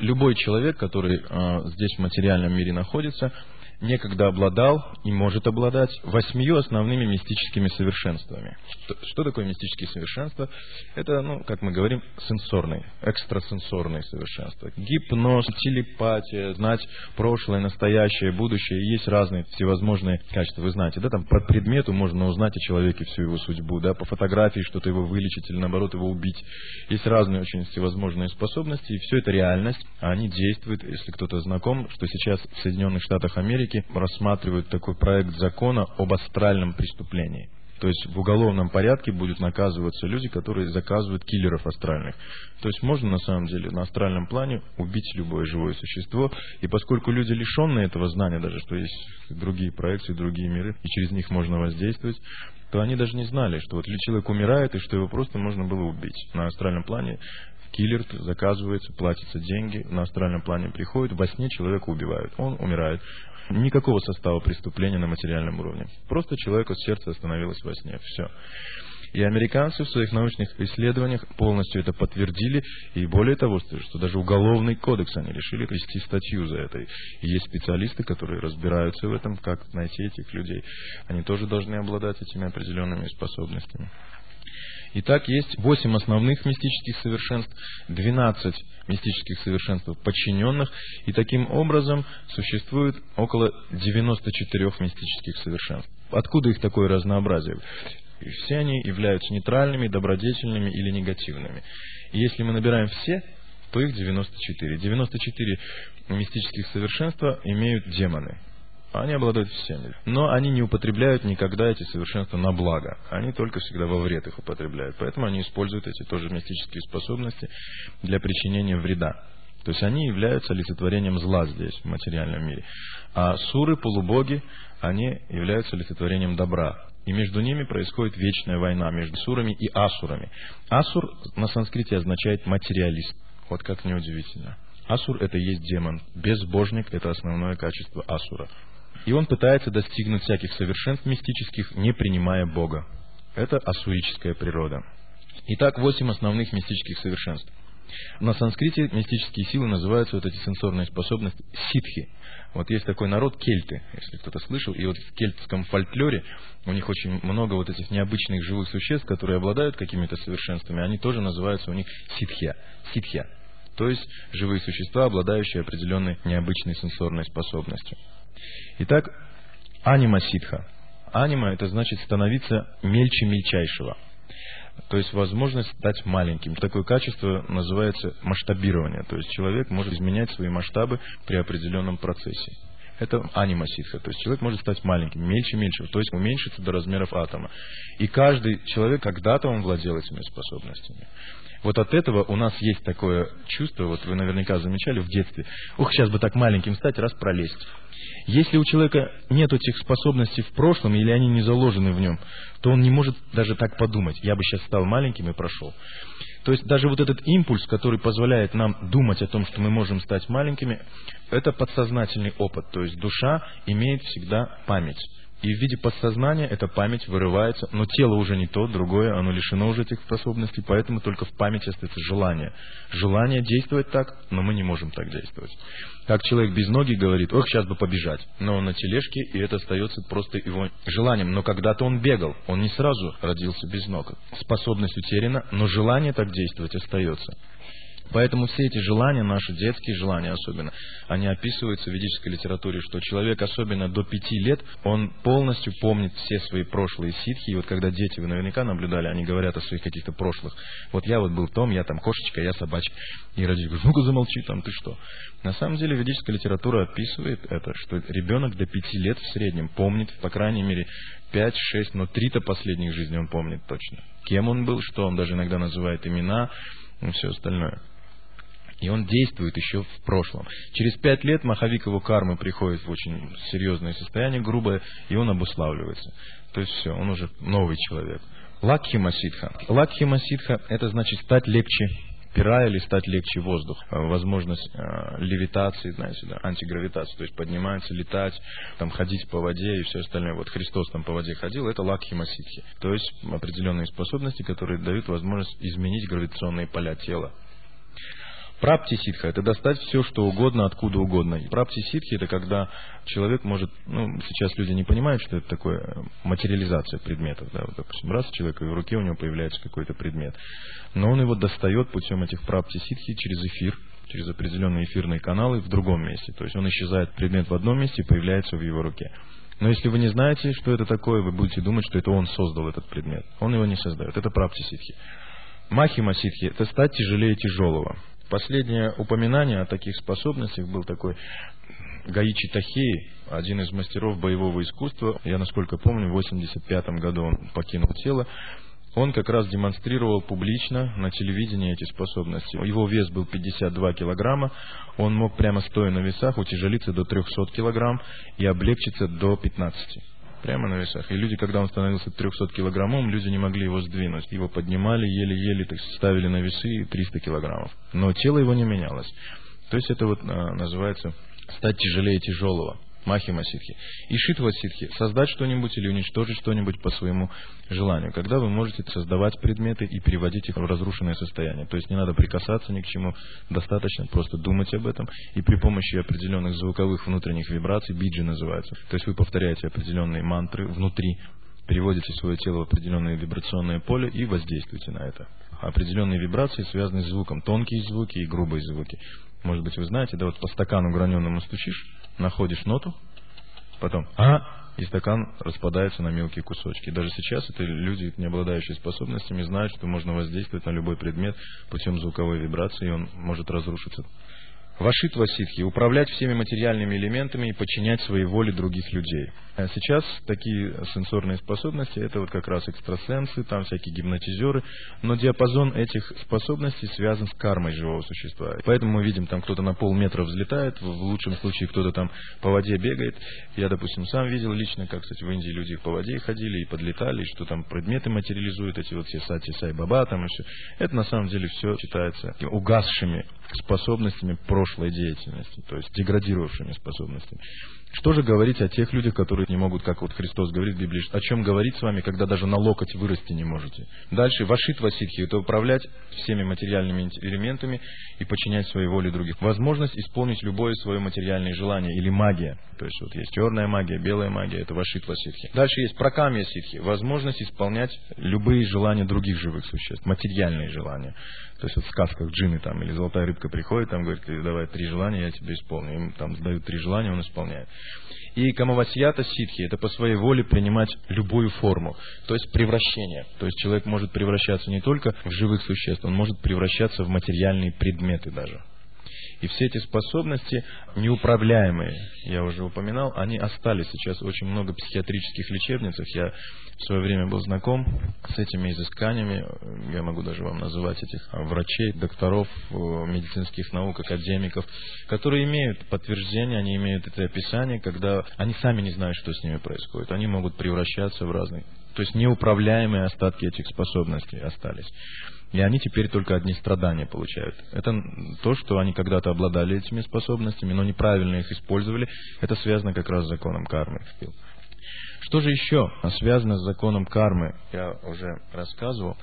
Любой человек, который э, здесь в материальном мире находится, некогда обладал и может обладать восьмию основными мистическими совершенствами. Что, что такое мистические совершенства? Это, ну, как мы говорим, сенсорные, экстрасенсорные совершенства. Гипноз, телепатия, знать прошлое, настоящее, будущее. Есть разные всевозможные качества. Вы знаете, да, там по предмету можно узнать о человеке всю его судьбу, да, по фотографии что-то его вылечить или наоборот его убить. Есть разные очень всевозможные способности, и все это реальность, а они действуют, если кто-то знаком, что сейчас в Соединенных Штатах Америки Америки рассматривают такой проект закона об астральном преступлении. То есть в уголовном порядке будут наказываться люди, которые заказывают киллеров астральных. То есть можно на самом деле на астральном плане убить любое живое существо. И поскольку люди лишенные этого знания, даже что есть другие проекции, другие миры, и через них можно воздействовать, то они даже не знали, что вот человек умирает, и что его просто можно было убить. На астральном плане киллер заказывается, платятся деньги, на астральном плане приходит, во сне человека убивают, он умирает. Никакого состава преступления на материальном уровне. Просто человеку сердце остановилось во сне. Все. И американцы в своих научных исследованиях полностью это подтвердили. И более того, что даже уголовный кодекс они решили вести статью за это. И есть специалисты, которые разбираются в этом, как найти этих людей. Они тоже должны обладать этими определенными способностями. Итак, есть 8 основных мистических совершенств, 12 мистических совершенств подчиненных, и таким образом существует около 94 мистических совершенств. Откуда их такое разнообразие? И все они являются нейтральными, добродетельными или негативными. И если мы набираем все, то их 94. 94 мистических совершенства имеют демоны. Они обладают всеми. Но они не употребляют никогда эти совершенства на благо. Они только всегда во вред их употребляют. Поэтому они используют эти тоже мистические способности для причинения вреда. То есть они являются олицетворением зла здесь, в материальном мире. А суры, полубоги, они являются олицетворением добра. И между ними происходит вечная война между сурами и асурами. Асур на санскрите означает материалист. Вот как неудивительно. Асур это и есть демон. Безбожник это основное качество асура. И он пытается достигнуть всяких совершенств мистических, не принимая Бога. Это асурическая природа. Итак, восемь основных мистических совершенств. На санскрите мистические силы называются вот эти сенсорные способности ситхи. Вот есть такой народ кельты, если кто-то слышал, и вот в кельтском фольклоре у них очень много вот этих необычных живых существ, которые обладают какими-то совершенствами, они тоже называются у них ситхия. ситхия. То есть живые существа, обладающие определенной необычной сенсорной способностью. Итак, анима ситха. Анима это значит становиться мельче мельчайшего. То есть возможность стать маленьким. Такое качество называется масштабирование. То есть человек может изменять свои масштабы при определенном процессе. Это анима ситха. То есть человек может стать маленьким, мельче, мельче, то есть уменьшиться до размеров атома. И каждый человек когда-то он владел этими способностями. Вот от этого у нас есть такое чувство, вот вы наверняка замечали в детстве, ух, сейчас бы так маленьким стать, раз пролезть. Если у человека нет этих способностей в прошлом, или они не заложены в нем, то он не может даже так подумать, я бы сейчас стал маленьким и прошел. То есть даже вот этот импульс, который позволяет нам думать о том, что мы можем стать маленькими, это подсознательный опыт. То есть душа имеет всегда память. И в виде подсознания эта память вырывается, но тело уже не то, другое, оно лишено уже этих способностей, поэтому только в памяти остается желание. Желание действовать так, но мы не можем так действовать. Как человек без ноги говорит, ох, сейчас бы побежать, но он на тележке, и это остается просто его желанием. Но когда-то он бегал, он не сразу родился без ног. Способность утеряна, но желание так действовать остается. Поэтому все эти желания, наши детские желания особенно, они описываются в ведической литературе, что человек особенно до пяти лет, он полностью помнит все свои прошлые ситхи. И вот когда дети, вы наверняка наблюдали, они говорят о своих каких-то прошлых. Вот я вот был том, я там кошечка, я собачка. И родитель говорит, ну-ка замолчи, там ты что. На самом деле ведическая литература описывает это, что ребенок до пяти лет в среднем помнит, по крайней мере, пять, шесть, но три-то последних жизни он помнит точно. Кем он был, что он даже иногда называет имена и все остальное. И он действует еще в прошлом. Через пять лет маховик его кармы приходит в очень серьезное состояние, грубое, и он обуславливается. То есть все, он уже новый человек. Лакхима ситха. Лакхима ситха – это значит стать легче пера или стать легче воздух. Э, возможность э, левитации, знаете, да, антигравитации, то есть подниматься, летать, там, ходить по воде и все остальное. Вот Христос там по воде ходил, это лакхима ситхи. То есть определенные способности, которые дают возможность изменить гравитационные поля тела. Прапти ситха – это достать все, что угодно, откуда угодно. Прапти ситхи – это когда человек может, ну, сейчас люди не понимают, что это такое э, материализация предметов. Да? Вот, допустим, раз человек, и в руке у него появляется какой-то предмет. Но он его достает путем этих прапти ситхи через эфир, через определенные эфирные каналы в другом месте. То есть он исчезает предмет в одном месте и появляется в его руке. Но если вы не знаете, что это такое, вы будете думать, что это он создал этот предмет. Он его не создает. Это прапти ситхи. Махима ситхи – это стать тяжелее тяжелого. Последнее упоминание о таких способностях был такой Гаичи Тахей, один из мастеров боевого искусства. Я, насколько помню, в 85 году он покинул тело. Он как раз демонстрировал публично на телевидении эти способности. Его вес был 52 килограмма, он мог прямо стоя на весах утяжелиться до 300 килограмм и облегчиться до 15 прямо на весах. И люди, когда он становился 300 килограммом, люди не могли его сдвинуть. Его поднимали, еле-еле, ставили на весы 300 килограммов. Но тело его не менялось. То есть это вот а, называется стать тяжелее тяжелого. Махима ситхи. И шитва ситхи. Создать что-нибудь или уничтожить что-нибудь по своему желанию. Когда вы можете создавать предметы и переводить их в разрушенное состояние. То есть не надо прикасаться ни к чему. Достаточно просто думать об этом. И при помощи определенных звуковых внутренних вибраций, биджи называется. То есть вы повторяете определенные мантры внутри переводите свое тело в определенное вибрационное поле и воздействуете на это. Определенные вибрации связаны с звуком. Тонкие звуки и грубые звуки. Может быть, вы знаете, да вот по стакану граненному стучишь, находишь ноту, потом «а», и стакан распадается на мелкие кусочки. Даже сейчас это люди, не обладающие способностями, знают, что можно воздействовать на любой предмет путем звуковой вибрации, и он может разрушиться. Вашитва ситхи – управлять всеми материальными элементами и подчинять своей воле других людей. А сейчас такие сенсорные способности – это вот как раз экстрасенсы, там всякие гипнотизеры, но диапазон этих способностей связан с кармой живого существа. Поэтому мы видим, там кто-то на полметра взлетает, в лучшем случае кто-то там по воде бегает. Я, допустим, сам видел лично, как, кстати, в Индии люди по воде ходили и подлетали, и что там предметы материализуют, эти вот все сати, сай, баба, там все. Это на самом деле все считается угасшими способностями прошлой деятельности, то есть деградировавшими способностями. Что же говорить о тех людях, которые не могут, как вот Христос говорит в Библии, о чем говорить с вами, когда даже на локоть вырасти не можете? Дальше, вашит васитхи, это управлять всеми материальными элементами и подчинять своей воле других. Возможность исполнить любое свое материальное желание или магия. То есть вот есть черная магия, белая магия, это вашит васитхи. Дальше есть прокамия ситхи, возможность исполнять любые желания других живых существ, материальные желания. То есть вот в сказках джины там или золотая рыбка приходит, там говорит, давай три желания, я тебе исполню. Им там дают три желания, он исполняет. И камавасията ситхи – это по своей воле принимать любую форму, то есть превращение. То есть человек может превращаться не только в живых существ, он может превращаться в материальные предметы даже. И все эти способности неуправляемые, я уже упоминал, они остались. Сейчас очень много психиатрических лечебниц. Я в свое время был знаком с этими изысканиями. Я могу даже вам называть этих врачей, докторов э, медицинских наук, академиков, которые имеют подтверждение, они имеют это описание, когда они сами не знают, что с ними происходит. Они могут превращаться в разные то есть неуправляемые остатки этих способностей остались. И они теперь только одни страдания получают. Это то, что они когда-то обладали этими способностями, но неправильно их использовали. Это связано как раз с законом кармы. Что же еще связано с законом кармы? Я уже рассказывал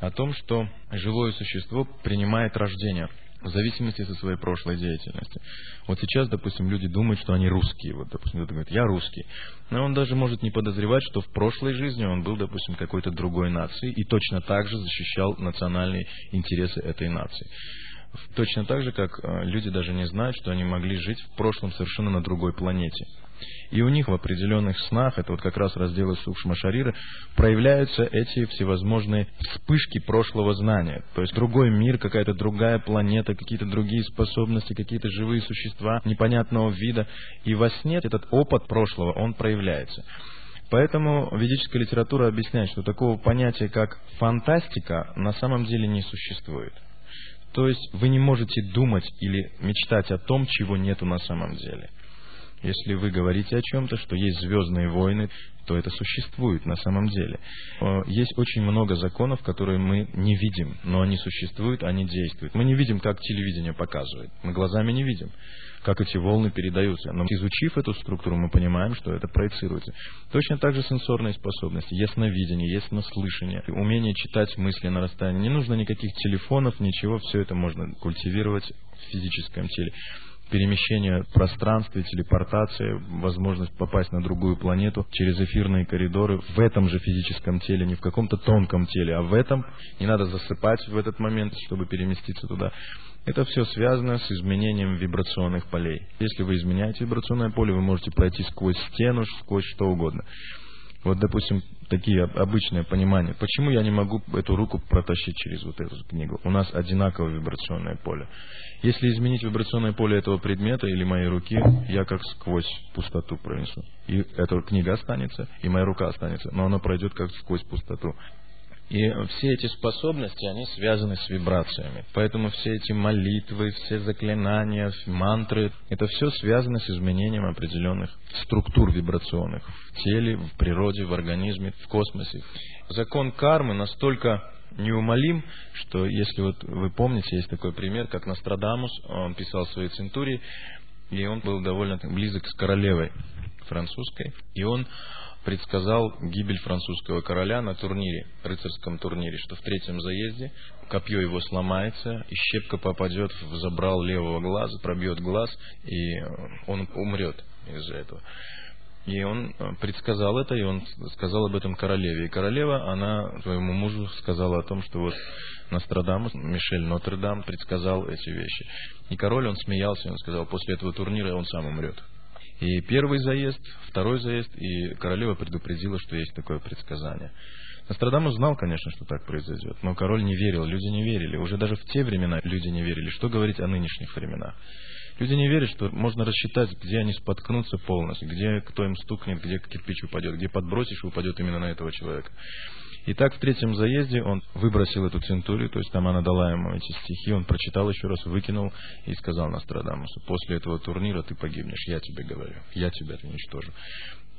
о том, что живое существо принимает рождение – в зависимости от своей прошлой деятельности. Вот сейчас, допустим, люди думают, что они русские. Вот, допустим, кто-то говорит, я русский. Но он даже может не подозревать, что в прошлой жизни он был, допустим, какой-то другой нации и точно так же защищал национальные интересы этой нации. Точно так же, как э, люди даже не знают, что они могли жить в прошлом совершенно на другой планете. И у них в определенных снах, это вот как раз разделы Сукшма Шариры, проявляются эти всевозможные вспышки прошлого знания. То есть другой мир, какая-то другая планета, какие-то другие способности, какие-то живые существа непонятного вида. И во сне этот опыт прошлого, он проявляется. Поэтому ведическая литература объясняет, что такого понятия, как фантастика, на самом деле не существует. То есть вы не можете думать или мечтать о том, чего нету на самом деле. Если вы говорите о чем-то, что есть звездные войны, то это существует на самом деле. Э, есть очень много законов, которые мы не видим, но они существуют, они действуют. Мы не видим, как телевидение показывает. Мы глазами не видим, как эти волны передаются. Но изучив эту структуру, мы понимаем, что это проецируется. Точно так же сенсорные способности, ясновидение, яснослышание, умение читать мысли на расстоянии. Не нужно никаких телефонов, ничего, все это можно культивировать в физическом теле перемещение в пространстве, телепортация, возможность попасть на другую планету через эфирные коридоры в этом же физическом теле, не в каком-то тонком теле, а в этом. Не надо засыпать в этот момент, чтобы переместиться туда. Это все связано с изменением вибрационных полей. Если вы изменяете вибрационное поле, вы можете пройти сквозь стену, сквозь что угодно. Вот, допустим, такие обычные понимания. Почему я не могу эту руку протащить через вот эту книгу? У нас одинаковое вибрационное поле. Если изменить вибрационное поле этого предмета или моей руки, я как сквозь пустоту пронесу. И эта книга останется, и моя рука останется, но она пройдет как сквозь пустоту. И все эти способности, они связаны с вибрациями. Поэтому все эти молитвы, все заклинания, мантры, это все связано с изменением определенных структур вибрационных в теле, в природе, в организме, в космосе. Закон кармы настолько неумолим, что если вот вы помните, есть такой пример, как Нострадамус, он писал свои центурии, и он был довольно близок с королевой французской, и он предсказал гибель французского короля на турнире, рыцарском турнире, что в третьем заезде копье его сломается, и щепка попадет в забрал левого глаза, пробьет глаз, и он умрет из-за этого. И он предсказал это, и он сказал об этом королеве. И королева, она своему мужу сказала о том, что вот Нострадамус, Мишель Нотр-Дам предсказал эти вещи. И король, он смеялся, он сказал, после этого турнира он сам умрет. И первый заезд, второй заезд, и королева предупредила, что есть такое предсказание. Нострадамус знал, конечно, что так произойдет, но король не верил, люди не верили. Уже даже в те времена люди не верили. Что говорить о нынешних временах? Люди не верят, что можно рассчитать, где они споткнутся полностью, где кто им стукнет, где кирпич упадет, где подбросишь, упадет именно на этого человека. И так в третьем заезде он выбросил эту центурию, то есть там она дала ему эти стихи, он прочитал еще раз, выкинул и сказал Нострадамусу, после этого турнира ты погибнешь, я тебе говорю, я тебя уничтожу.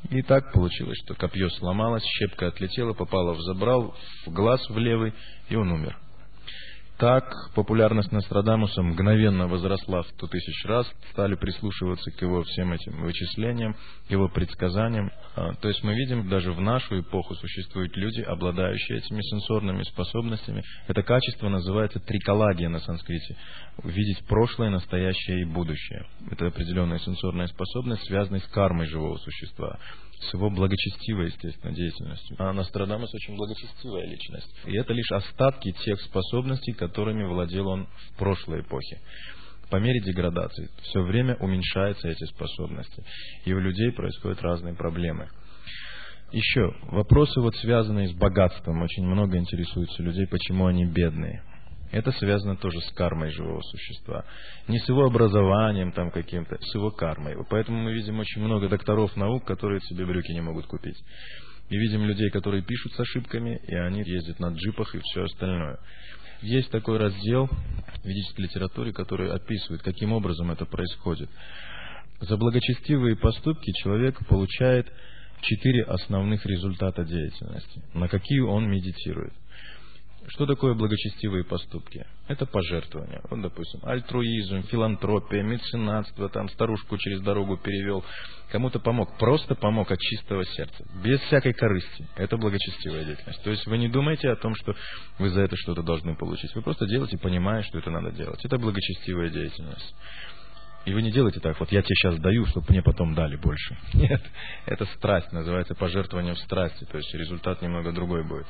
И так получилось, что копье сломалось, щепка отлетела, попала в забрал, в глаз в левый, и он умер. Так популярность Нострадамуса мгновенно возросла в сто тысяч раз, стали прислушиваться к его всем этим вычислениям, его предсказаниям. А, то есть мы видим, даже в нашу эпоху существуют люди, обладающие этими сенсорными способностями. Это качество называется триколагия на санскрите. Видеть прошлое, настоящее и будущее. Это определенная сенсорная способность, связанная с кармой живого существа с его благочестивой, естественно, деятельностью. А Нострадамус очень благочестивая личность. И это лишь остатки тех способностей, которыми владел он в прошлой эпохе. По мере деградации все время уменьшаются эти способности, и у людей происходят разные проблемы. Еще вопросы вот связанные с богатством. Очень много интересуются людей, почему они бедные. Это связано тоже с кармой живого существа. Не с его образованием там каким-то, с его кармой. Поэтому мы видим очень много докторов наук, которые себе брюки не могут купить. И видим людей, которые пишут с ошибками, и они ездят на джипах и все остальное. Есть такой раздел в ведической литературе, который описывает, каким образом это происходит. За благочестивые поступки человек получает четыре основных результата деятельности, на какие он медитирует. Что такое благочестивые поступки? Это пожертвование. Вот, допустим, альтруизм, филантропия, меценатство, там старушку через дорогу перевел, кому-то помог, просто помог от чистого сердца, без всякой корысти. Это благочестивая деятельность. То есть вы не думаете о том, что вы за это что-то должны получить. Вы просто делаете, понимая, что это надо делать. Это благочестивая деятельность. И вы не делаете так, вот я тебе сейчас даю, чтобы мне потом дали больше. Нет, это страсть, называется пожертвование в страсти, то есть результат немного другой будет.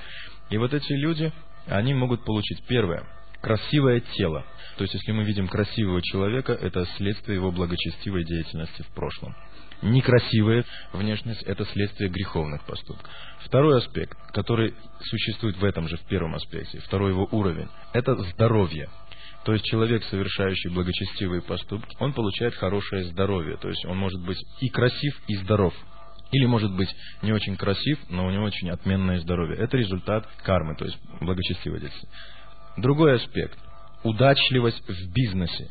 И вот эти люди, они могут получить первое красивое тело. То есть, если мы видим красивого человека, это следствие его благочестивой деятельности в прошлом. Некрасивая внешность – это следствие греховных поступков. Второй аспект, который существует в этом же, в первом аспекте, второй его уровень – это здоровье. То есть человек, совершающий благочестивые поступки, он получает хорошее здоровье. То есть он может быть и красив, и здоров. Или может быть не очень красив, но у него очень отменное здоровье. Это результат кармы, то есть благочестивой деятельности. Другой аспект – удачливость в бизнесе.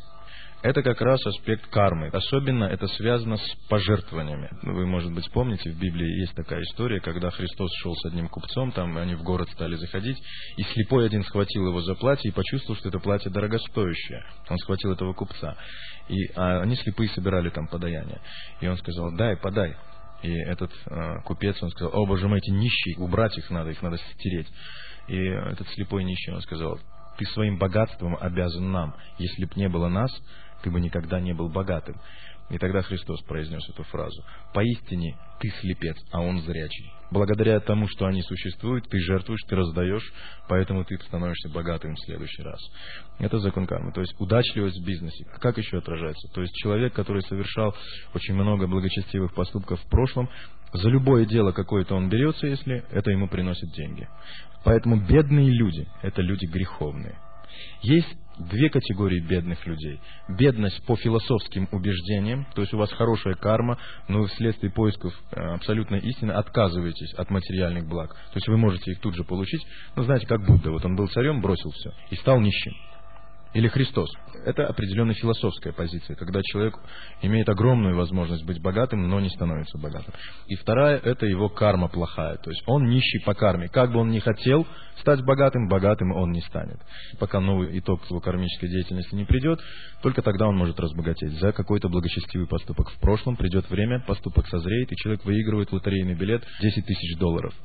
это как раз аспект кармы. Особенно это связано с пожертвованиями. Вы, может быть, помните, в Библии есть такая история, когда Христос шел с одним купцом, там они в город стали заходить, и слепой один схватил его за платье и почувствовал, что это платье дорогостоящее. Он схватил этого купца. И а они слепые собирали там подаяние. И он сказал, дай, подай. И этот э, купец, он сказал, о, боже мой, эти нищие, убрать их надо, их надо стереть. И этот слепой нищий, он сказал, ты своим богатством обязан нам. Если б не было нас, ты бы никогда не был богатым. И тогда Христос произнес эту фразу. Поистине ты слепец, а он зрячий. Благодаря тому, что они существуют, ты жертвуешь, ты раздаешь, поэтому ты становишься богатым в следующий раз. Это закон кармы. То есть удачливость в бизнесе. Как еще отражается? То есть человек, который совершал очень много благочестивых поступков в прошлом, за любое дело какое-то он берется, если это ему приносит деньги. Поэтому бедные люди – это люди греховные. Есть две категории бедных людей. Бедность по философским убеждениям, то есть у вас хорошая карма, но вы вследствие поисков э, абсолютной истины отказываетесь от материальных благ. То есть вы можете их тут же получить, ну знаете, как Будда, вот он был царем, бросил все и стал нищим или Христос. Это определенная философская позиция, когда человек имеет огромную возможность быть богатым, но не становится богатым. И вторая – это его карма плохая, то есть он нищий по карме. Как бы он ни хотел стать богатым, богатым он не станет. Пока новый итог его кармической деятельности не придет, только тогда он может разбогатеть. За какой-то благочестивый поступок в прошлом придет время, поступок созреет, и человек выигрывает лотерейный билет 10 тысяч долларов.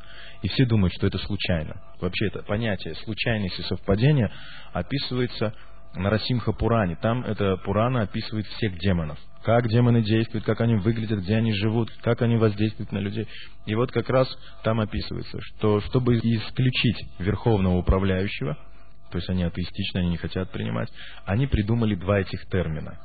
И все думают, что это случайно. Вообще это понятие случайности совпадения описывается Нарасимха Пуране. Там эта Пурана описывает всех демонов. Как демоны действуют, как они выглядят, где они живут, как они воздействуют на людей. И вот как раз там описывается, что чтобы исключить верховного управляющего, то есть они атеистичны, они не хотят принимать, они придумали два этих термина.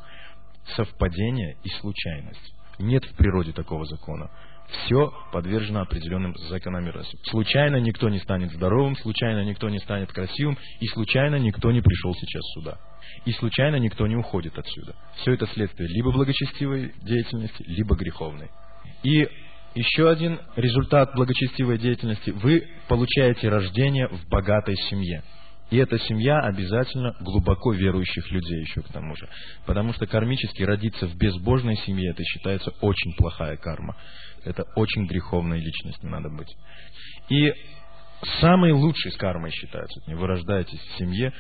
Совпадение и случайность. Нет в природе такого закона все подвержено определенным закономерностям. Случайно никто не станет здоровым, случайно никто не станет красивым, и случайно никто не пришел сейчас сюда. И случайно никто не уходит отсюда. Все это следствие либо благочестивой деятельности, либо греховной. И еще один результат благочестивой деятельности. Вы получаете рождение в богатой семье. И эта семья обязательно глубоко верующих людей еще к тому же. Потому что кармически родиться в безбожной семье, это считается очень плохая карма. Это очень греховная личность, не надо быть. И самой лучшей с кармой считается, вы рождаетесь в семье,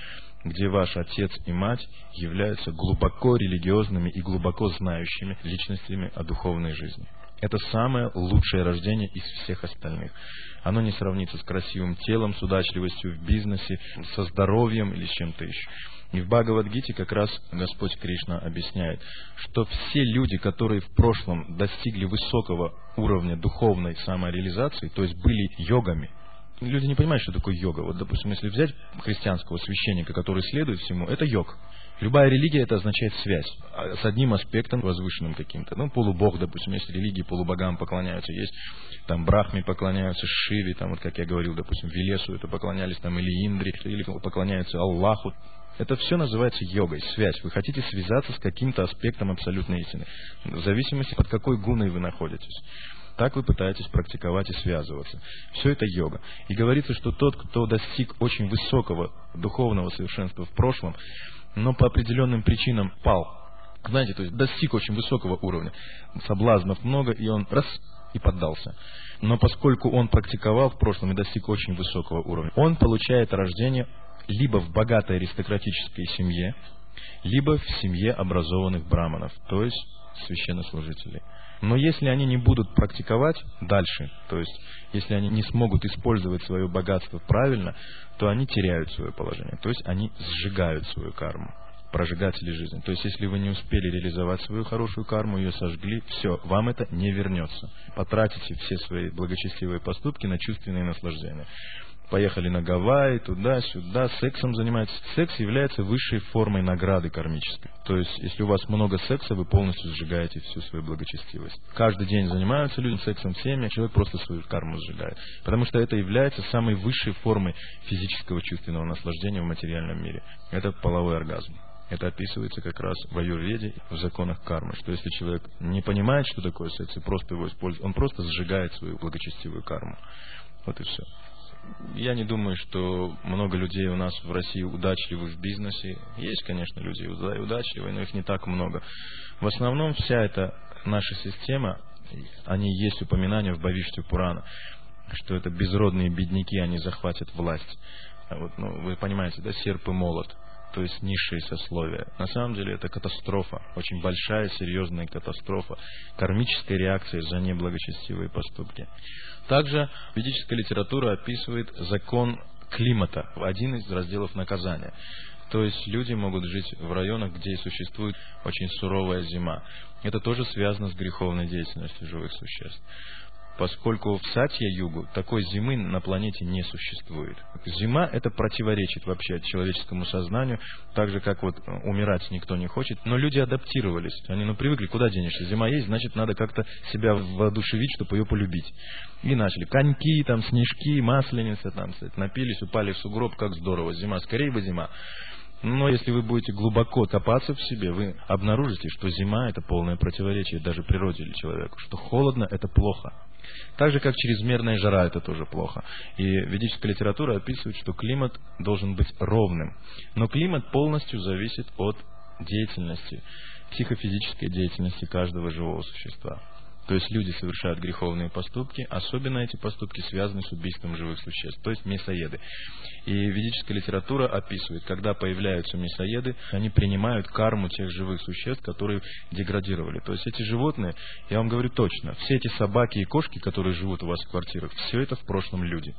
где ваш отец и мать являются глубоко религиозными и глубоко знающими личностями о духовной жизни. Это самое лучшее рождение из всех остальных. Оно не сравнится с красивым телом, с удачливостью в бизнесе, со здоровьем или с чем-то еще. И в Бхагавадгите как раз Господь Кришна объясняет, что все люди, которые в прошлом достигли высокого уровня духовной самореализации, то есть были йогами, люди не понимают, что такое йога. Вот, допустим, если взять христианского священника, который следует всему, это йог. Любая религия это означает связь а с одним аспектом возвышенным каким-то. Ну, полубог, допустим, есть религии, полубогам поклоняются, есть там брахме поклоняются, Шиве, там, вот как я говорил, допустим, Велесу это поклонялись, там, или Индре, или поклоняются Аллаху. Это все называется йогой, связь. Вы хотите связаться с каким-то аспектом абсолютной истины, в зависимости от какой гуной вы находитесь. Так вы пытаетесь практиковать и связываться. Все это йога. И говорится, что тот, кто достиг очень высокого духовного совершенства в прошлом, но по определенным причинам пал. Знаете, то есть достиг очень высокого уровня. Соблазнов много, и он раз и поддался. Но поскольку он практиковал в прошлом и достиг очень высокого уровня, он получает рождение либо в богатой аристократической семье, либо в семье образованных браманов, то есть священнослужителей. Но если они не будут практиковать дальше, то есть если они не смогут использовать свое богатство правильно, то они теряют свое положение, то есть они сжигают свою карму прожигатели жизни. То есть, если вы не успели реализовать свою хорошую карму, ее сожгли, все, вам это не вернется. Потратите все свои благочестивые поступки на чувственные наслаждения поехали на Гавайи, туда-сюда, сексом занимаются. Секс является высшей формой награды кармической. То есть, если у вас много секса, вы полностью сжигаете всю свою благочестивость. Каждый день занимаются люди сексом в семье, человек просто свою карму сжигает. Потому что это является самой высшей формой физического чувственного наслаждения в материальном мире. Это половой оргазм. Это описывается как раз в аюрведе, в законах кармы, что если человек не понимает, что такое секс, и просто его использует, он просто сжигает свою благочестивую карму. Вот и все. Я не думаю, что много людей у нас в России удачливы в бизнесе. Есть, конечно, люди удачливые, но их не так много. В основном вся эта наша система, они есть упоминания в Бавиште Пурана, что это безродные бедняки, они захватят власть. Вот, ну, вы понимаете, да, серп и молот то есть низшие сословия. На самом деле это катастрофа, очень большая, серьезная катастрофа, кармическая реакция за неблагочестивые поступки. Также ведическая литература описывает закон климата, один из разделов наказания. То есть люди могут жить в районах, где существует очень суровая зима. Это тоже связано с греховной деятельностью живых существ поскольку в Сатья-югу такой зимы на планете не существует. Зима это противоречит вообще человеческому сознанию, так же как вот э, умирать никто не хочет, но люди адаптировались, они ну привыкли, куда денешься, зима есть, значит надо как-то себя воодушевить, чтобы ее полюбить. И начали. Коньки, там снежки, масленицы, там, напились, упали в сугроб, как здорово, зима, скорее бы зима. Но если вы будете глубоко копаться в себе, вы обнаружите, что зима – это полное противоречие даже природе или человеку, что холодно – это плохо. Так же, как чрезмерная жара – это тоже плохо. И ведическая литература описывает, что климат должен быть ровным. Но климат полностью зависит от деятельности, психофизической деятельности каждого живого существа. То есть люди совершают греховные поступки, особенно эти поступки связаны с убийством живых существ, то есть мясоеды. И ведическая литература описывает, когда появляются мясоеды, они принимают карму тех живых существ, которые деградировали. То есть эти животные, я вам говорю точно, все эти собаки и кошки, которые живут у вас в квартирах, все это в прошлом люди.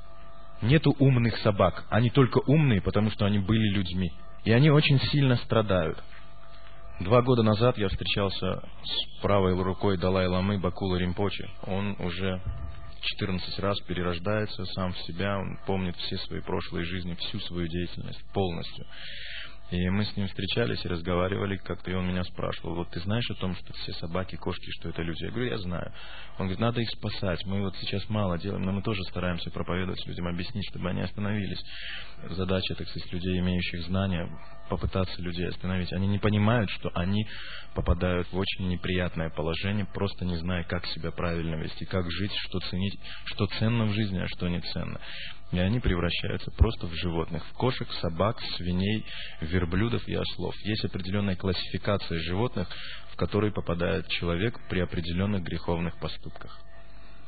Нету умных собак, они только умные, потому что они были людьми. И они очень сильно страдают. Два года назад я встречался с правой рукой Далай-Ламы Бакула Римпочи. Он уже 14 раз перерождается сам в себя, он помнит все свои прошлые жизни, всю свою деятельность полностью. И мы с ним встречались и разговаривали как-то, и он меня спрашивал, вот ты знаешь о том, что все собаки, кошки, что это люди? Я говорю, я знаю. Он говорит, надо их спасать. Мы вот сейчас мало делаем, но мы тоже стараемся проповедовать людям, объяснить, чтобы они остановились. Задача, так сказать, людей, имеющих знания, попытаться людей остановить. Они не понимают, что они попадают в очень неприятное положение, просто не зная, как себя правильно вести, как жить, что ценить, что ценно в жизни, а что не ценно. И они превращаются просто в животных, в кошек, собак, свиней, верблюдов и ослов. Есть определенная классификация животных, в которые попадает человек при определенных греховных поступках.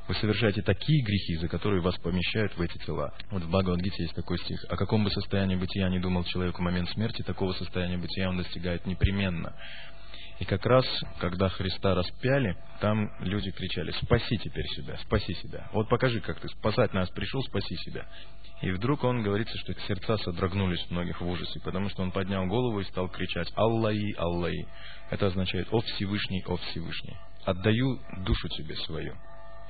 Вы совершаете такие грехи, за которые вас помещают в эти тела. Вот в Бхагавадгите есть такой стих. О каком бы состоянии бытия не думал человек в момент смерти, такого состояния бытия он достигает непременно. И как раз, когда Христа распяли, там люди кричали, спаси теперь себя, спаси себя. Вот покажи, как ты спасать нас пришел, спаси себя. И вдруг он говорится, что сердца содрогнулись многих в ужасе, потому что он поднял голову и стал кричать «Аллаи, Аллаи». Это означает «О Всевышний, О Всевышний». «Отдаю душу тебе свою».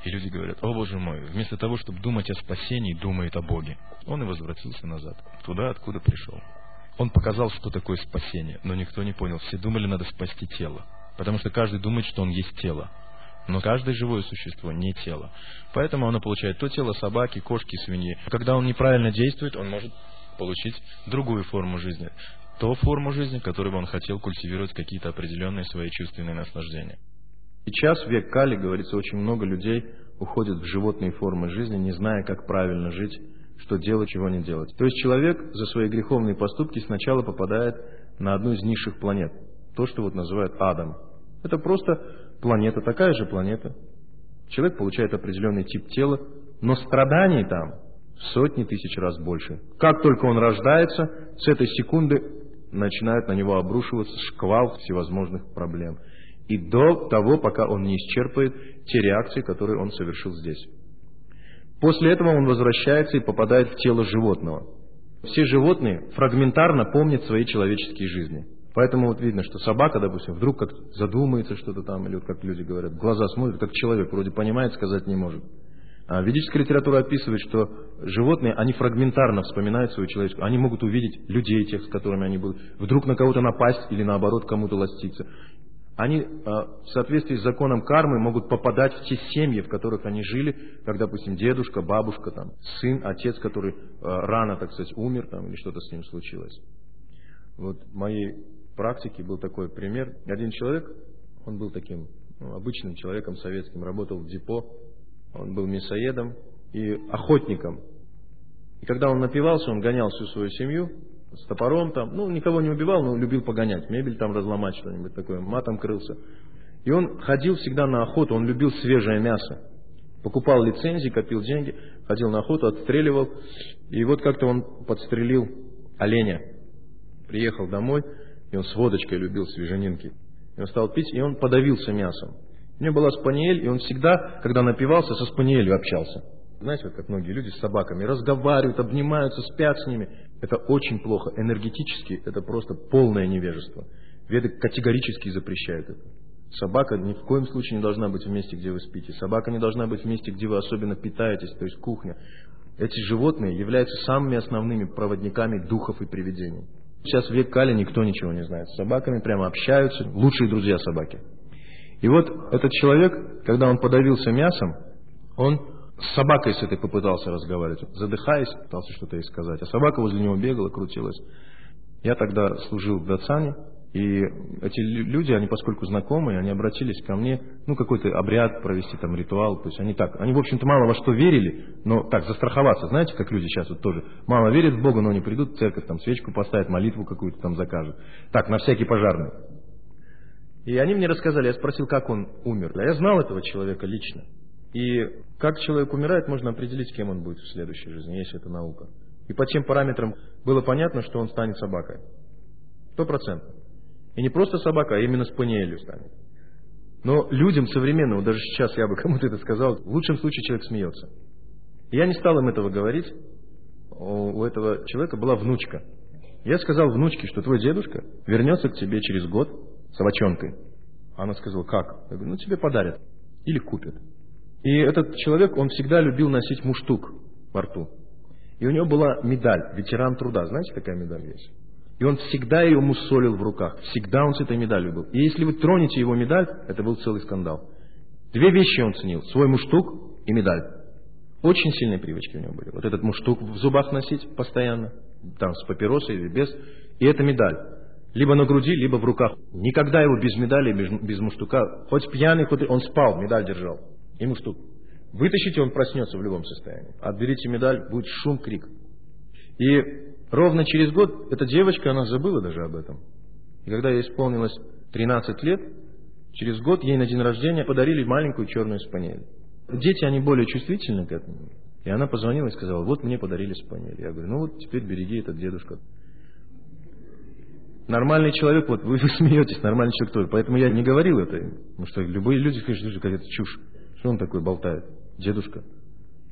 И люди говорят, о боже мой, вместо того, чтобы думать о спасении, думает о Боге. Он и возвратился назад, туда, откуда пришел. Он показал, что такое спасение, но никто не понял. Все думали, надо спасти тело. Потому что каждый думает, что он есть тело. Но каждое живое существо не тело. Поэтому оно получает то тело собаки, кошки, свиньи. Когда он неправильно действует, он может получить другую форму жизни. Ту форму жизни, которой бы он хотел культивировать какие-то определенные свои чувственные наслаждения. Сейчас в век Кали, говорится, очень много людей уходят в животные формы жизни, не зная, как правильно жить что делать, чего не делать. То есть человек за свои греховные поступки сначала попадает на одну из низших планет. То, что вот называют адом. Это просто планета, такая же планета. Человек получает определенный тип тела, но страданий там в сотни тысяч раз больше. Как только он рождается, с этой секунды начинает на него обрушиваться шквал всевозможных проблем. И до того, пока он не исчерпает те реакции, которые он совершил здесь. После этого он возвращается и попадает в тело животного. Все животные фрагментарно помнят свои человеческие жизни. Поэтому вот видно, что собака, допустим, вдруг как задумается что-то там, или вот как люди говорят, глаза смотрят, как человек, вроде понимает, сказать не может. А ведическая литература описывает, что животные, они фрагментарно вспоминают свою человеческую, они могут увидеть людей, тех, с которыми они будут, вдруг на кого-то напасть или наоборот кому-то ластиться они а, в соответствии с законом кармы могут попадать в те семьи, в которых они жили, как, допустим, дедушка, бабушка, там, сын, отец, который а, рано, так сказать, умер там, или что-то с ним случилось. Вот в моей практике был такой пример. Один человек, он был таким ну, обычным человеком советским, работал в депо, он был мясоедом и охотником. И когда он напивался, он гонял всю свою семью с топором там, ну, никого не убивал, но любил погонять, мебель там разломать, что-нибудь такое, матом крылся. И он ходил всегда на охоту, он любил свежее мясо. Покупал лицензии, копил деньги, ходил на охоту, отстреливал. И вот как-то он подстрелил оленя. Приехал домой, и он с водочкой любил свеженинки. И он стал пить, и он подавился мясом. У него была спаниель, и он всегда, когда напивался, со спаниелью общался. Знаете, вот как многие люди с собаками разговаривают, обнимаются, спят с ними. Это очень плохо. Энергетически это просто полное невежество. Веды категорически запрещают это. Собака ни в коем случае не должна быть в месте, где вы спите. Собака не должна быть в месте, где вы особенно питаетесь, то есть кухня. Эти животные являются самыми основными проводниками духов и привидений. Сейчас век Кали никто ничего не знает. С собаками прямо общаются, лучшие друзья собаки. И вот этот человек, когда он подавился мясом, он с собакой с этой попытался разговаривать, задыхаясь, пытался что-то ей сказать. А собака возле него бегала, крутилась. Я тогда служил в Дацане, и эти люди, они поскольку знакомые, они обратились ко мне, ну, какой-то обряд провести, там, ритуал. То есть они так, они, в общем-то, мало во что верили, но так, застраховаться. Знаете, как люди сейчас вот тоже мало верят в Бога, но они придут в церковь, там, свечку поставят, молитву какую-то там закажут. Так, на всякий пожарный. И они мне рассказали, я спросил, как он умер. А я знал этого человека лично. И как человек умирает, можно определить, кем он будет в следующей жизни, если это наука. И по тем параметрам было понятно, что он станет собакой. Сто процентов. И не просто собака, а именно спаниелью станет. Но людям современным, даже сейчас я бы кому-то это сказал, в лучшем случае человек смеется. я не стал им этого говорить. У этого человека была внучка. Я сказал внучке, что твой дедушка вернется к тебе через год собачонкой. Она сказала, как? Я говорю, ну тебе подарят или купят. И этот человек, он всегда любил носить муштук во рту. И у него была медаль, ветеран труда. Знаете, такая медаль есть? И он всегда ее мусолил в руках. Всегда он с этой медалью был. И если вы тронете его медаль, это был целый скандал. Две вещи он ценил. Свой муштук и медаль. Очень сильные привычки у него были. Вот этот муштук в зубах носить постоянно. Там с папиросой или без. И эта медаль. Либо на груди, либо в руках. Никогда его без медали, без, без муштука. Хоть пьяный, хоть он спал, медаль держал. И муштук. Вытащите, он проснется в любом состоянии. Отберите медаль, будет шум, крик. И ровно через год эта девочка, она забыла даже об этом. И когда ей исполнилось 13 лет, через год ей на день рождения подарили маленькую черную спанель. Дети, они более чувствительны к этому. И она позвонила и сказала, вот мне подарили спанель. Я говорю, ну вот теперь береги этот дедушка. Нормальный человек, вот вы, вы смеетесь, нормальный человек тоже. Поэтому я не говорил это. Потому что любые люди, конечно, говорят, чушь. Что он такой болтает? Дедушка.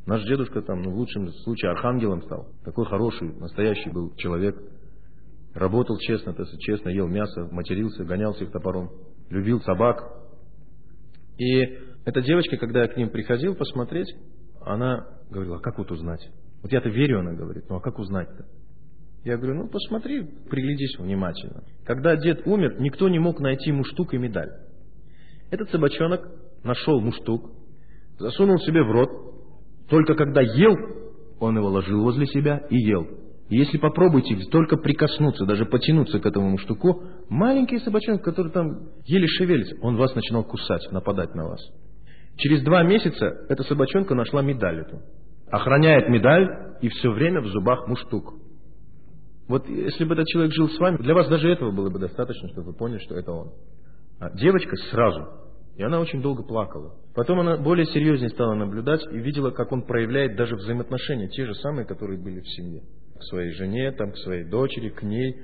Наш дедушка там, ну, в лучшем случае, архангелом стал. Такой хороший, настоящий был человек. Работал честно, то есть честно, ел мясо, матерился, гонялся их топором. Любил собак. И эта девочка, когда я к ним приходил посмотреть, она говорила, а как вот узнать? Вот я-то верю, она говорит, ну а как узнать-то? Я говорю, ну посмотри, приглядись внимательно. Когда дед умер, никто не мог найти муштук и медаль. Этот собачонок нашел муштук, засунул себе в рот, только когда ел, он его ложил возле себя и ел. И если попробуйте только прикоснуться, даже потянуться к этому муштуку, маленький собачонок, который там еле шевелится, он вас начинал кусать, нападать на вас. Через два месяца эта собачонка нашла медаль эту. Охраняет медаль и все время в зубах муштук. Вот если бы этот человек жил с вами, для вас даже этого было бы достаточно, чтобы вы поняли, что это он. А девочка сразу. И она очень долго плакала. Потом она более серьезнее стала наблюдать и видела, как он проявляет даже взаимоотношения, те же самые, которые были в семье. К своей жене, там, к своей дочери, к ней.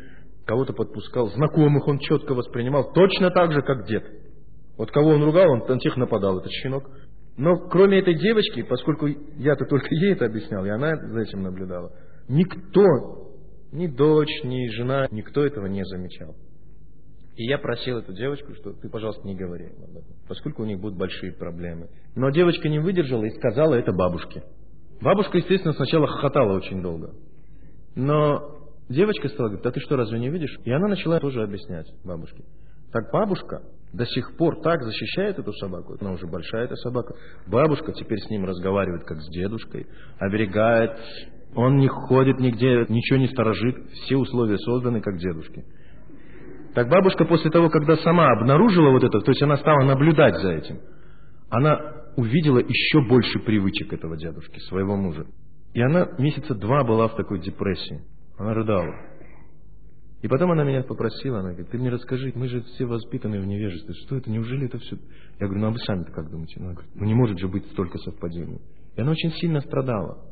Кого-то подпускал. Знакомых он четко воспринимал, точно так же, как дед. Вот кого он ругал, он на тех нападал, этот щенок. Но кроме этой девочки, поскольку я-то только ей это объяснял, и она за этим наблюдала, никто ни дочь, ни жена, никто этого не замечал. И я просил эту девочку, что ты, пожалуйста, не говори об этом, поскольку у них будут большие проблемы. Но девочка не выдержала и сказала это бабушке. Бабушка, естественно, сначала хохотала очень долго. Но девочка стала говорить, а ты что, разве не видишь? И она начала тоже объяснять бабушке. Так бабушка до сих пор так защищает эту собаку, она уже большая эта собака. Бабушка теперь с ним разговаривает, как с дедушкой, оберегает, он не ходит нигде, ничего не сторожит, все условия созданы, как дедушки. Так бабушка после того, когда сама обнаружила вот это, то есть она стала наблюдать за этим, она увидела еще больше привычек этого дедушки, своего мужа. И она месяца два была в такой депрессии. Она рыдала. И потом она меня попросила, она говорит, ты мне расскажи, мы же все воспитаны в невежестве, что это, неужели это все... Я говорю, ну а вы сами-то как думаете? Она говорит, ну не может же быть столько совпадений. И она очень сильно страдала.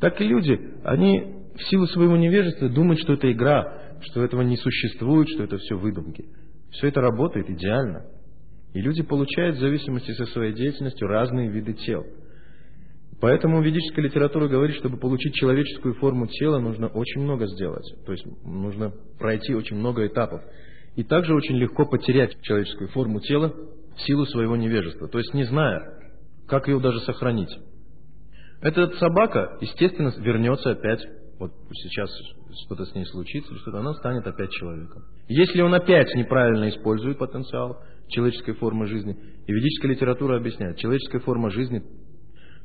Так и люди, они в силу своего невежества думают, что это игра, что этого не существует, что это все выдумки. Все это работает идеально. И люди получают в зависимости со своей деятельностью разные виды тел. Поэтому ведическая литература говорит, чтобы получить человеческую форму тела, нужно очень много сделать. То есть нужно пройти очень много этапов. И также очень легко потерять человеческую форму тела в силу своего невежества. То есть не зная, как ее даже сохранить. Эта собака, естественно, вернется опять, вот сейчас что-то с ней случится, что-то, она станет опять человеком. Если он опять неправильно использует потенциал человеческой формы жизни, и ведическая литература объясняет, человеческая форма жизни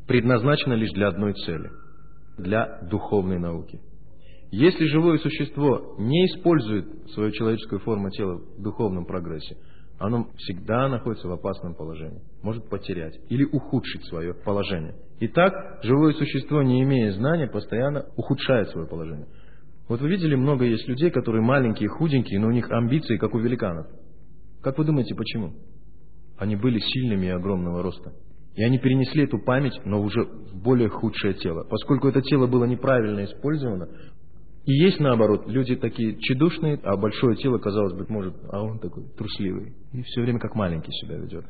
предназначена лишь для одной цели – для духовной науки. Если живое существо не использует свою человеческую форму тела в духовном прогрессе, оно всегда находится в опасном положении, может потерять или ухудшить свое положение. Итак, живое существо, не имея знания, постоянно ухудшает свое положение. Вот вы видели, много есть людей, которые маленькие, худенькие, но у них амбиции, как у великанов. Как вы думаете, почему? Они были сильными и огромного роста. И они перенесли эту память, но уже в более худшее тело. Поскольку это тело было неправильно использовано, и есть наоборот, люди такие чедушные, а большое тело, казалось быть, может, а он такой трусливый. И все время как маленький себя ведет.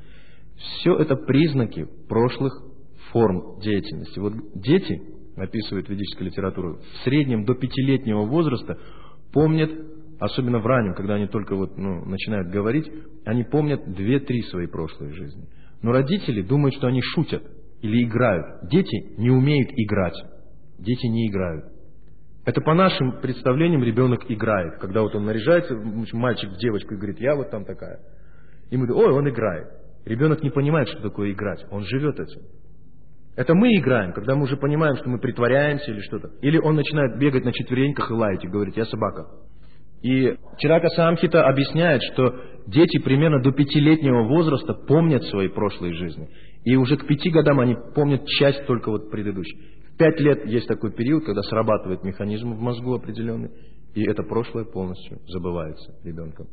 Все это признаки прошлых форм деятельности. Вот дети, описывает ведическая литература, в среднем до пятилетнего возраста помнят, особенно в раннем, когда они только вот, ну, начинают говорить, они помнят две-три свои прошлые жизни. Но родители думают, что они шутят или играют. Дети не умеют играть. Дети не играют. Это по нашим представлениям ребенок играет. Когда вот он наряжается, мальчик в девочку и говорит, я вот там такая. И мы говорим, ой, он играет. Ребенок не понимает, что такое играть. Он живет этим. Это мы играем, когда мы уже понимаем, что мы притворяемся или что-то. Или он начинает бегать на четвереньках и лаять и говорить, я собака. И Чирака Самхита объясняет, что дети примерно до пятилетнего возраста помнят свои прошлые жизни. И уже к пяти годам они помнят часть только вот предыдущей пять лет есть такой период, когда срабатывает механизм в мозгу определенный, и это прошлое полностью забывается ребенком.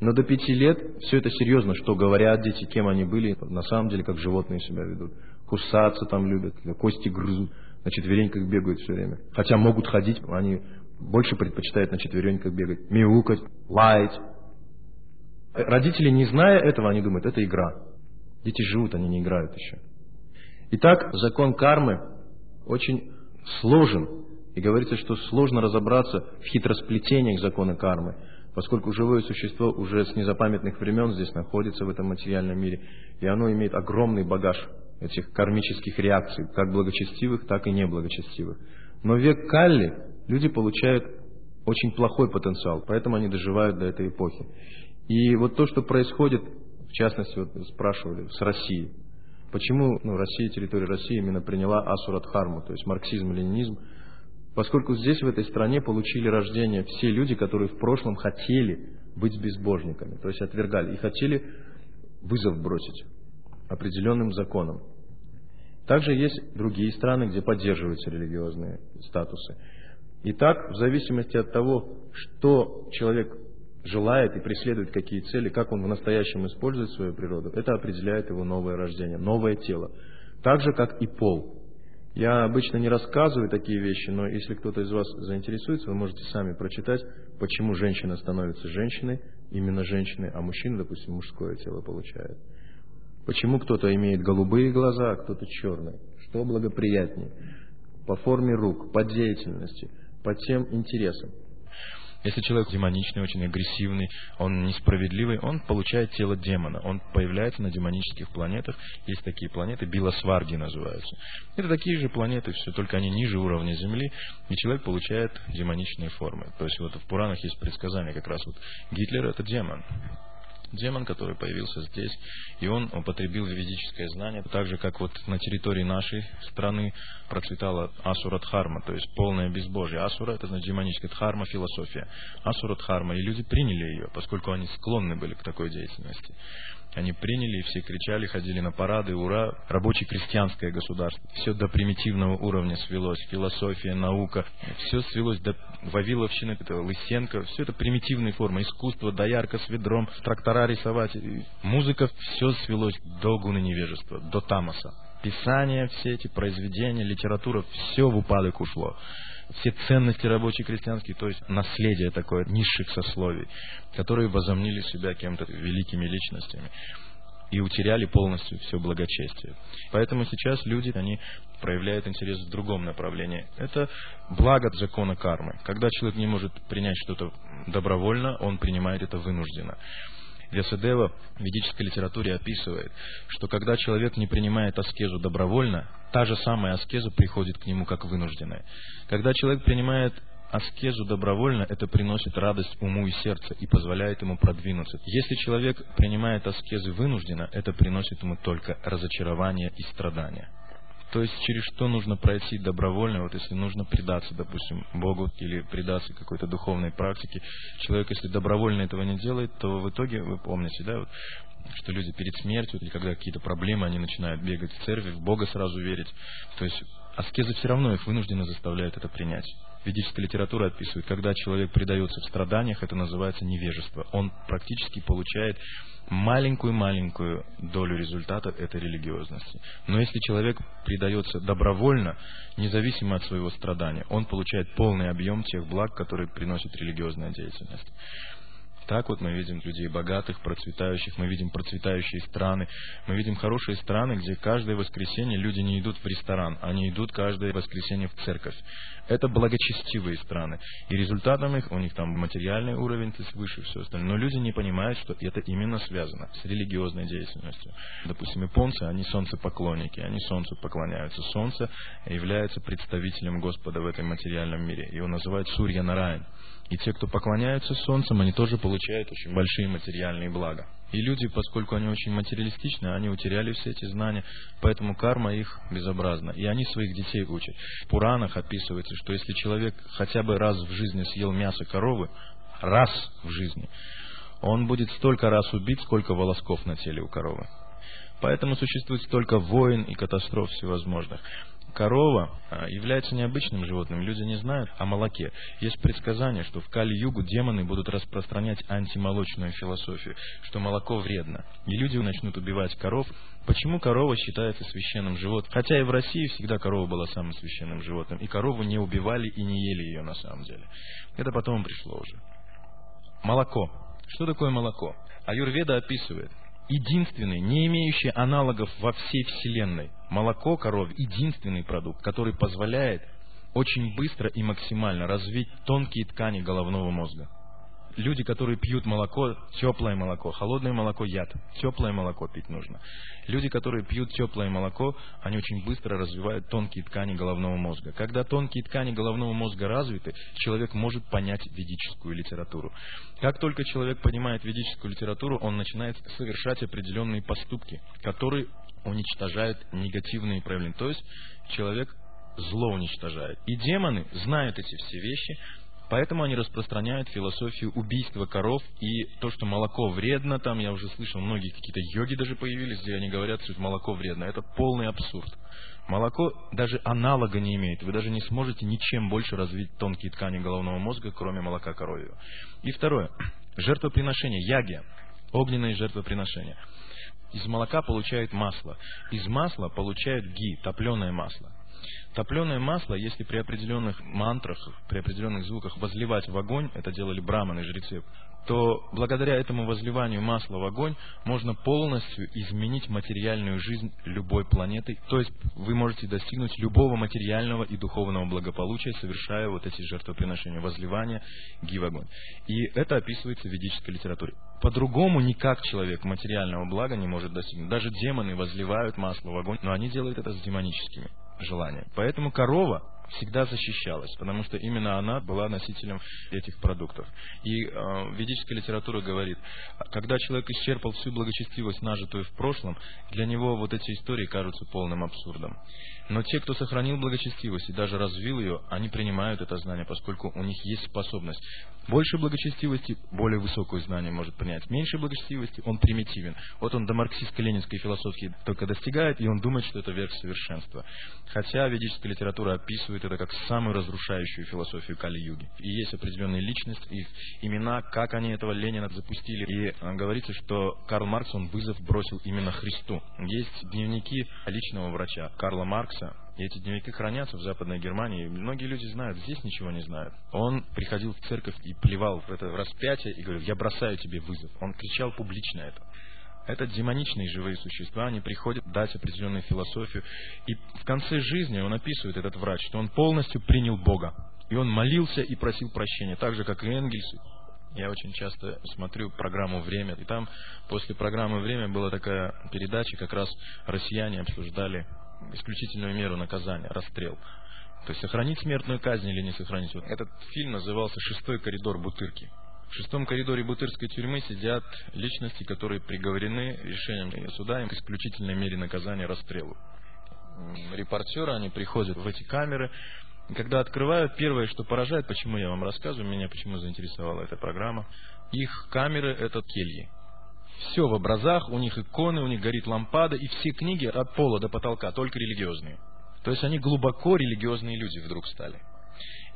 Но до пяти лет все это серьезно, что говорят дети, кем они были, на самом деле, как животные себя ведут. Кусаться там любят, кости грызут, на четвереньках бегают все время. Хотя могут ходить, они больше предпочитают на четвереньках бегать, мяукать, лаять. Родители, не зная этого, они думают, это игра. Дети живут, они не играют еще. Итак, закон кармы очень сложен. И говорится, что сложно разобраться в хитросплетениях закона кармы, поскольку живое существо уже с незапамятных времен здесь находится в этом материальном мире, и оно имеет огромный багаж этих кармических реакций, как благочестивых, так и неблагочестивых. Но век Калли люди получают очень плохой потенциал, поэтому они доживают до этой эпохи. И вот то, что происходит, в частности, вот спрашивали, с Россией, Почему ну, Россия, территория России именно приняла Асурадхарму, то есть марксизм, ленинизм? Поскольку здесь, в этой стране, получили рождение все люди, которые в прошлом хотели быть безбожниками, то есть отвергали и хотели вызов бросить определенным законам. Также есть другие страны, где поддерживаются религиозные статусы. Итак, в зависимости от того, что человек желает и преследует какие цели, как он в настоящем использует свою природу, это определяет его новое рождение, новое тело. Так же, как и пол. Я обычно не рассказываю такие вещи, но если кто-то из вас заинтересуется, вы можете сами прочитать, почему женщина становится женщиной, именно женщиной, а мужчина, допустим, мужское тело получает. Почему кто-то имеет голубые глаза, а кто-то черные. Что благоприятнее? По форме рук, по деятельности, по тем интересам. Если человек демоничный, очень агрессивный, он несправедливый, он получает тело демона. Он появляется на демонических планетах. Есть такие планеты, Билосварги называются. Это такие же планеты, все, только они ниже уровня Земли, и человек получает демоничные формы. То есть вот в Пуранах есть предсказание, как раз вот Гитлер это демон демон, который появился здесь, и он употребил ведическое знание, так же, как вот на территории нашей страны процветала асура дхарма, то есть полное безбожие. Асура – это значит демоническая дхарма, философия. Асура дхарма, и люди приняли ее, поскольку они склонны были к такой деятельности. Они приняли, и все кричали, ходили на парады, ура, рабочее крестьянское государство. Все до примитивного уровня свелось, философия, наука, все свелось до Вавиловщины, это Лысенко, все это примитивные формы, искусство, доярка с ведром, трактора рисовать, музыка, все свелось до гуны невежества, до тамаса. Писания, все эти произведения, литература, все в упадок ушло все ценности рабочие крестьянские, то есть наследие такое низших сословий, которые возомнили себя кем-то великими личностями и утеряли полностью все благочестие. Поэтому сейчас люди, они проявляют интерес в другом направлении. Это благо закона кармы. Когда человек не может принять что-то добровольно, он принимает это вынужденно. Весадева в ведической литературе описывает, что когда человек не принимает аскезу добровольно, та же самая аскеза приходит к нему как вынужденная. Когда человек принимает аскезу добровольно, это приносит радость уму и сердцу и позволяет ему продвинуться. Если человек принимает аскезы вынужденно, это приносит ему только разочарование и страдания. То есть через что нужно пройти добровольно, вот если нужно предаться, допустим, Богу или предаться какой-то духовной практике. Человек, если добровольно этого не делает, то в итоге, вы помните, да, вот, что люди перед смертью, или когда какие-то проблемы, они начинают бегать в церковь, в Бога сразу верить. То есть аскезы все равно их вынужденно заставляют это принять. Ведическая литература описывает, когда человек предается в страданиях, это называется невежество. Он практически получает маленькую-маленькую долю результата этой религиозности. Но если человек предается добровольно, независимо от своего страдания, он получает полный объем тех благ, которые приносит религиозная деятельность. Так вот мы видим людей богатых, процветающих, мы видим процветающие страны, мы видим хорошие страны, где каждое воскресенье люди не идут в ресторан, они идут каждое воскресенье в церковь. Это благочестивые страны. И результатом их, у них там материальный уровень, то есть выше все остальное. Но люди не понимают, что это именно связано с религиозной деятельностью. Допустим, японцы, они солнцепоклонники, они солнцу поклоняются. Солнце является представителем Господа в этом материальном мире. Его называют Сурья Нараян. И те, кто поклоняются солнцам, они тоже получают очень большие материальные блага. И люди, поскольку они очень материалистичны, они утеряли все эти знания, поэтому карма их безобразна. И они своих детей учат. В Пуранах описывается, что если человек хотя бы раз в жизни съел мясо коровы, раз в жизни, он будет столько раз убит, сколько волосков на теле у коровы. Поэтому существует столько войн и катастроф всевозможных корова а, является необычным животным. Люди не знают о молоке. Есть предсказание, что в Кали-Югу демоны будут распространять антимолочную философию, что молоко вредно. И люди начнут убивать коров. Почему корова считается священным животным? Хотя и в России всегда корова была самым священным животным. И корову не убивали и не ели ее на самом деле. Это потом пришло уже. Молоко. Что такое молоко? Аюрведа описывает единственный, не имеющий аналогов во всей Вселенной. Молоко коров – единственный продукт, который позволяет очень быстро и максимально развить тонкие ткани головного мозга люди, которые пьют молоко, теплое молоко, холодное молоко яд, теплое молоко пить нужно. Люди, которые пьют теплое молоко, они очень быстро развивают тонкие ткани головного мозга. Когда тонкие ткани головного мозга развиты, человек может понять ведическую литературу. Как только человек понимает ведическую литературу, он начинает совершать определенные поступки, которые уничтожают негативные проявления. То есть человек зло уничтожает. И демоны знают эти все вещи, Поэтому они распространяют философию убийства коров и то, что молоко вредно, там я уже слышал, многие какие-то йоги даже появились, где они говорят, что молоко вредно. Это полный абсурд. Молоко даже аналога не имеет. Вы даже не сможете ничем больше развить тонкие ткани головного мозга, кроме молока коровьего. И второе. Жертвоприношение, ягия, огненные жертвоприношения. Из молока получают масло. Из масла получают ги, топленое масло. Топленое масло, если при определенных мантрах, при определенных звуках возливать в огонь, это делали браманы, жрецы, то благодаря этому возливанию масла в огонь можно полностью изменить материальную жизнь любой планеты. То есть вы можете достигнуть любого материального и духовного благополучия, совершая вот эти жертвоприношения, возливания, ги в огонь. И это описывается в ведической литературе. По-другому никак человек материального блага не может достигнуть. Даже демоны возливают масло в огонь, но они делают это с демоническими желания. Поэтому корова всегда защищалась, потому что именно она была носителем этих продуктов. И э, ведическая литература говорит, когда человек исчерпал всю благочестивость, нажитую в прошлом, для него вот эти истории кажутся полным абсурдом. Но те, кто сохранил благочестивость и даже развил ее, они принимают это знание, поскольку у них есть способность. Больше благочестивости, более высокое знание может принять. Меньше благочестивости, он примитивен. Вот он до марксистско-ленинской философии только достигает, и он думает, что это верх совершенства. Хотя ведическая литература описывает это как самую разрушающую философию Кали-юги. И есть определенные личности, их имена, как они этого Ленина запустили. И э, говорится, что Карл Маркс, он вызов бросил именно Христу. Есть дневники личного врача Карла Маркса, и эти дневники хранятся в Западной Германии. Многие люди знают, здесь ничего не знают. Он приходил в церковь и плевал в это распятие и говорил, я бросаю тебе вызов. Он кричал публично это. Это демоничные живые существа, они приходят дать определенную философию. И в конце жизни он описывает, этот врач, что он полностью принял Бога. И он молился и просил прощения, так же, как и Энгельс. Я очень часто смотрю программу «Время», и там после программы «Время» была такая передача, как раз россияне обсуждали исключительную меру наказания, расстрел. То есть сохранить смертную казнь или не сохранить. Вот этот фильм назывался «Шестой коридор Бутырки». В шестом коридоре Бутырской тюрьмы сидят личности, которые приговорены решением суда к исключительной мере наказания расстрелу. Репортеры, они приходят в эти камеры, и когда открывают, первое, что поражает, почему я вам рассказываю, меня почему заинтересовала эта программа, их камеры – это кельи. Все в образах, у них иконы, у них горит лампада, и все книги от пола до потолка, только религиозные. То есть они глубоко религиозные люди вдруг стали.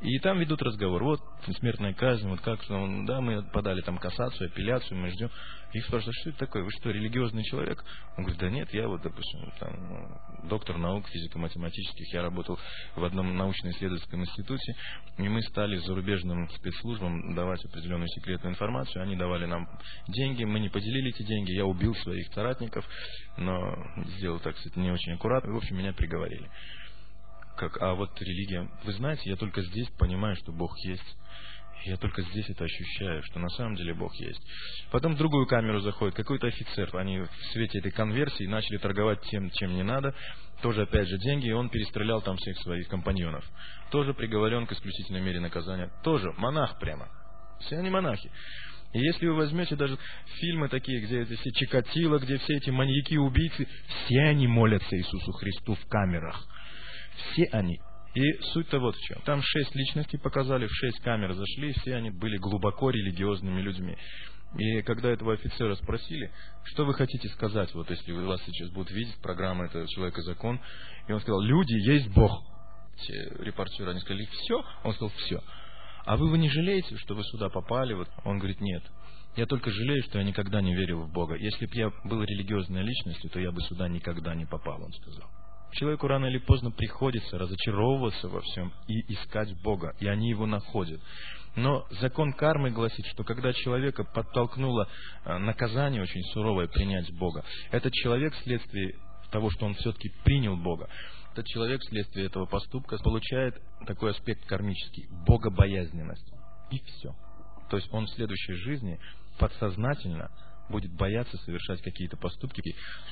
И там ведут разговор. Вот смертная казнь, вот как, ну, да, мы подали там кассацию, апелляцию, мы ждем. Их спрашивают, что это такое, вы что, религиозный человек? Он говорит, да нет, я вот, допустим, там, ну, доктор наук физико-математических, я работал в одном научно-исследовательском институте, и мы стали зарубежным спецслужбам давать определенную секретную информацию, они давали нам деньги, мы не поделили эти деньги, я убил своих соратников, но сделал, так сказать, не очень аккуратно, в общем, меня приговорили как, а вот религия, вы знаете, я только здесь понимаю, что Бог есть. Я только здесь это ощущаю, что на самом деле Бог есть. Потом в другую камеру заходит какой-то офицер. Они в свете этой конверсии начали торговать тем, чем не надо. Тоже, опять же, деньги, и он перестрелял там всех своих компаньонов. Тоже приговорен к исключительной мере наказания. Тоже монах прямо. Все они монахи. И если вы возьмете даже фильмы такие, где это все Чикатило, где все эти маньяки-убийцы, все они молятся Иисусу Христу в камерах. Все они. И суть-то вот в чем. Там шесть личностей показали, в шесть камер зашли, все они были глубоко религиозными людьми. И когда этого офицера спросили, что вы хотите сказать, вот если вас сейчас будут видеть, программа это «Человек и закон», и он сказал, люди, есть Бог. Те репортеры, они сказали, все? Он сказал, все. А вы, вы не жалеете, что вы сюда попали? Вот он говорит, нет. Я только жалею, что я никогда не верил в Бога. Если бы я был религиозной личностью, то я бы сюда никогда не попал, он сказал. Человеку рано или поздно приходится разочаровываться во всем и искать Бога, и они его находят. Но закон кармы гласит, что когда человека подтолкнуло э, наказание очень суровое принять Бога, этот человек вследствие того, что он все-таки принял Бога, этот человек вследствие этого поступка получает такой аспект кармический – богобоязненность. И все. То есть он в следующей жизни подсознательно будет бояться совершать какие-то поступки.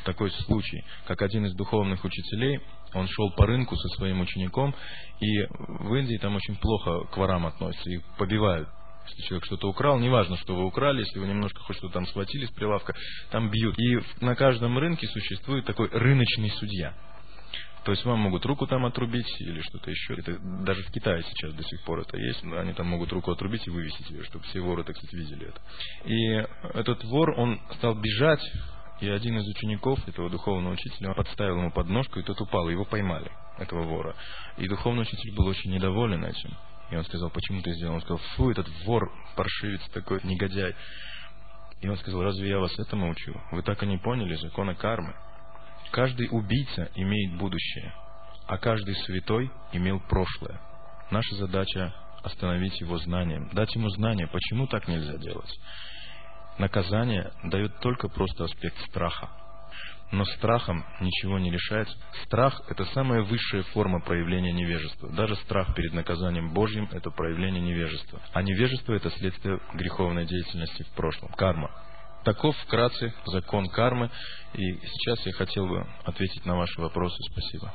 Такой случай, как один из духовных учителей, он шел по рынку со своим учеником, и в Индии там очень плохо к ворам относятся, их побивают. Если человек что-то украл, неважно, что вы украли, если вы немножко хоть что-то там схватили с прилавка, там бьют. И на каждом рынке существует такой рыночный судья. То есть вам могут руку там отрубить или что-то еще. Это даже в Китае сейчас до сих пор это есть. Они там могут руку отрубить и вывесить ее, чтобы все воры, так сказать, видели это. И этот вор, он стал бежать, и один из учеников этого духовного учителя подставил ему подножку, и тот упал, его поймали, этого вора. И духовный учитель был очень недоволен этим. И он сказал, почему ты сделал? Он сказал, фу, этот вор, паршивец такой, негодяй. И он сказал, разве я вас этому учу? Вы так и не поняли закона кармы. Каждый убийца имеет будущее, а каждый святой имел прошлое. Наша задача остановить его знанием, дать ему знание, почему так нельзя делать. Наказание дает только просто аспект страха. Но страхом ничего не решается. Страх – это самая высшая форма проявления невежества. Даже страх перед наказанием Божьим – это проявление невежества. А невежество – это следствие греховной деятельности в прошлом, карма. Таков вкратце закон кармы. И сейчас я хотел бы ответить на ваши вопросы. Спасибо.